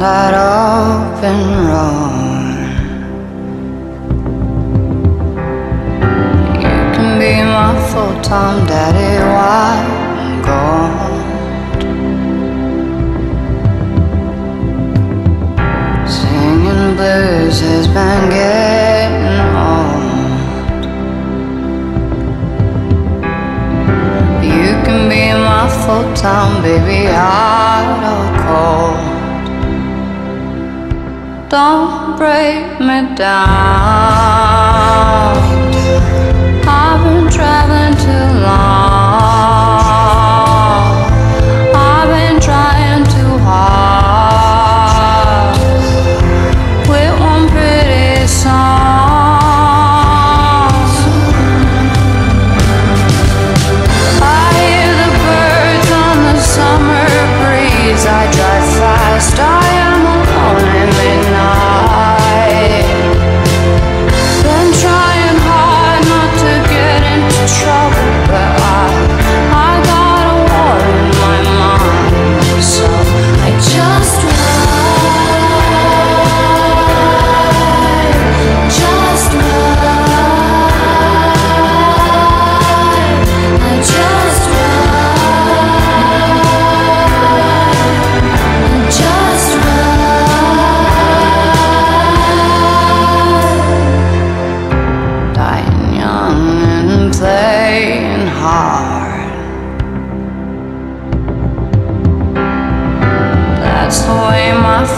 that open road. You can be my full-time daddy while I'm gone. Singing blues has been getting old. You can be my full-time baby, hot or Don't break me down. I've been traveling too long.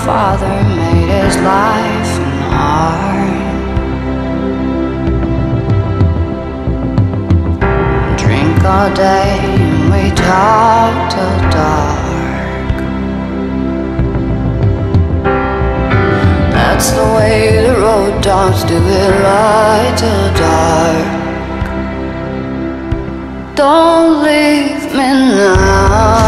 Father made his life and art. Drink all day and we talk till dark. That's the way the road dogs do it, light till dark. Don't leave me now.